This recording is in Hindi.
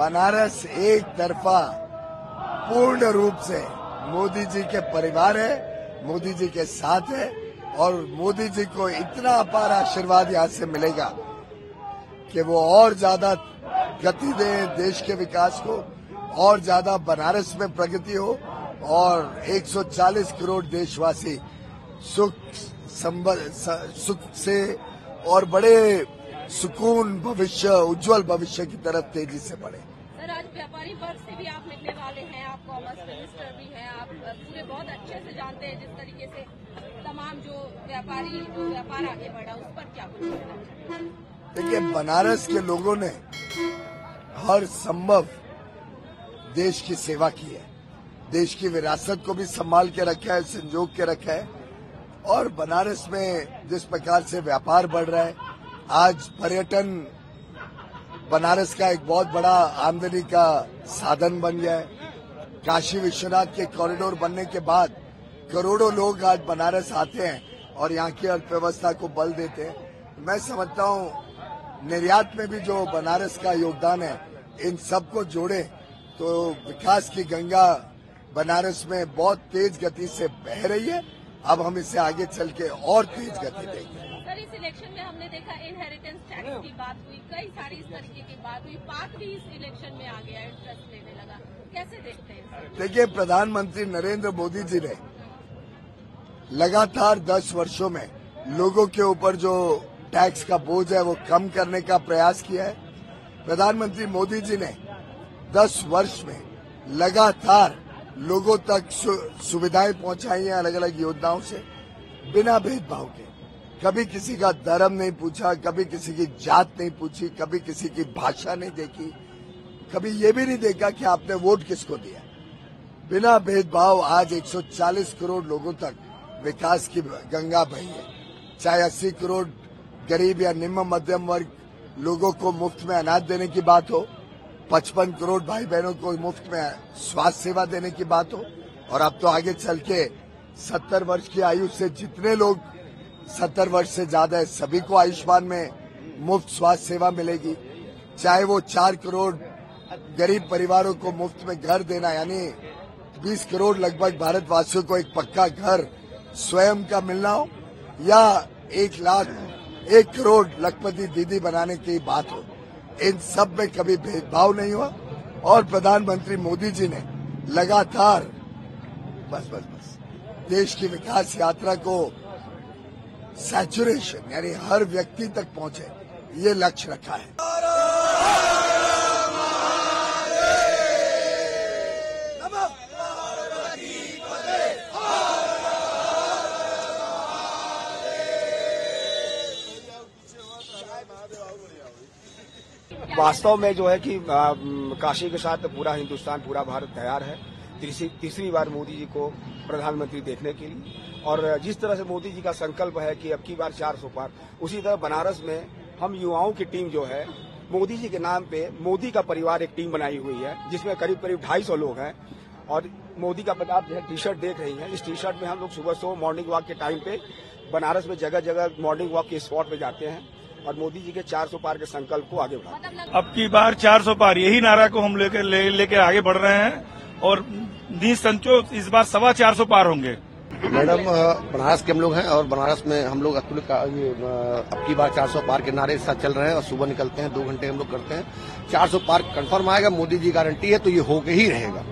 बनारस एक तरफा पूर्ण रूप से मोदी जी के परिवार है, मोदी जी के साथ है, और मोदी जी को इतना अपार आशीर्वाद यहाँ से मिलेगा कि वो और ज़्यादा गति दे देश के विकास को, और ज़्यादा बनारस में प्रगति हो, और 140 करोड़ देशवासी सुख सुख से और बड़े सुकून भविष्य उज्जवल भविष्य की तरफ़ तेज़ी से बढ़े। सर आज व्यापारी वर्ग से भी आप मिलने वाले हैं। आप कॉमर्स मिनिस्टर भी हैं। आप पूरे बहुत अच्छे से जानते हैं जिस तरीके से तमाम जो व्यापारी जो व्यापार आगे बढ़ा उस पर क्या कुछ देखिए बनारस के लोगों ने हर संभव देश की सेवा की है। देश की विरासत को भी संभाल के रखा है संजोग के रखा है। और बनारस में जिस प्रकार से व्यापार बढ़ रहा है आज पर्यटन बनारस का एक बहुत बड़ा आमदनी का साधन बन गया है। काशी विश्वनाथ के कॉरिडोर बनने के बाद करोड़ों लोग आज बनारस आते हैं और यहाँ की अर्थव्यवस्था को बल देते हैं। मैं समझता हूँ, निर्यात में भी जो बनारस का योगदान है, इन सबको जोड़े तो विकास की गंगा बनारस में बहुत तेज गति से बह रही है। अब हम इसे आगे चल के और तेज गति देंगे। सर इस इलेक्शन में हमने देखा इनहेरिटेंस टैक्स की बात हुई कई सारी इस तरीके की बात हुई। पाक भी इस इलेक्शन में आ गया इंटरेस्ट लेने लगा। कैसे देखते हैं? देखिए प्रधानमंत्री नरेंद्र मोदी जी ने लगातार 10 वर्षों में लोगों के ऊपर जो टैक्स का बोझ है वो कम करने का प्रयास किया है। प्रधानमंत्री मोदी जी ने 10 वर्ष में लगातार लोगों तक सु, सुविधाएँ पहुंचाई हैं अलग अलग योजनाओं से बिना भेदभाव के। कभी किसी का धर्म नहीं पूछा कभी किसी की जात नहीं पूछी कभी किसी की भाषा नहीं देखी कभी ये भी नहीं देखा कि आपने वोट किसको दिया। बिना भेदभाव आज 140 करोड़ लोगों तक विकास की गंगा बही है। चाहे 80 करोड़ गरीब या निम्न मध्यम वर्ग लोगों को मुफ़्त में अनाज देने की बात हो 55 करोड़ भाई बहनों को मुफ़्त में स्वास्थ्य सेवा देने की बात हो, और अब तो आगे चल के 70 वर्ष की आयु से जितने लोग 70 वर्ष से ज़्यादा है, सभी को आयुष्मान में मुफ़्त स्वास्थ्य सेवा मिलेगी। चाहे वो चार करोड़ गरीब परिवारों को मुफ़्त में घर देना, यानी 20 करोड़ लगभग भारतवासियों को एक पक्का घर स्वयं का मिलना हो, या एक लाख, एक करोड़ लखपति दीदी बनाने की बात हो। इन सब में कभी भेदभाव नहीं हुआ और प्रधानमंत्री मोदी जी ने लगातार बस बस बस, देश की विकास यात्रा को सैचुरेशन यानी हर व्यक्ति तक पहुँचे, ये लक्ष्य रखा है। वास्तव में जो है कि काशी के साथ पूरा हिंदुस्तान, पूरा भारत तैयार है। तीसरी तीसरी बार मोदी जी को प्रधानमंत्री देखने के लिए। और जिस तरह से मोदी जी का संकल्प है कि अब की बार 400 पार, उसी तरह बनारस में हम युवाओं की टीम जो है, मोदी जी के नाम पे मोदी का परिवार एक टीम बनाई हुई है, जिसमें करीब करीब 250 लोग हैं। और मोदी का आप जो है टी शर्ट देख रही हैं। इस टी शर्ट में हम लोग सुबह सुबह मॉर्निंग वॉक के टाइम पे बनारस में जगह जगह मॉर्निंग वॉक के स्पॉट पे जाते हैं। और मोदी जी के 400 पार के संकल्प को आगे हैं। मतलब अब की बार 400 पार यही नारा को हम लेकर ले, लेके आगे बढ़ रहे हैं और निसंचो इस बार सवा चार सौ पार होंगे। मैडम बनारस के हम लोग हैं और बनारस में हम लोग अतुल का ये अब की बार 400 पार के नारे साथ चल रहे हैं और सुबह निकलते हैं दो घंटे हम लोग करते हैं। 400 पार कंफर्म आएगा मोदी जी गारंटी है तो ये होके ही रहेगा।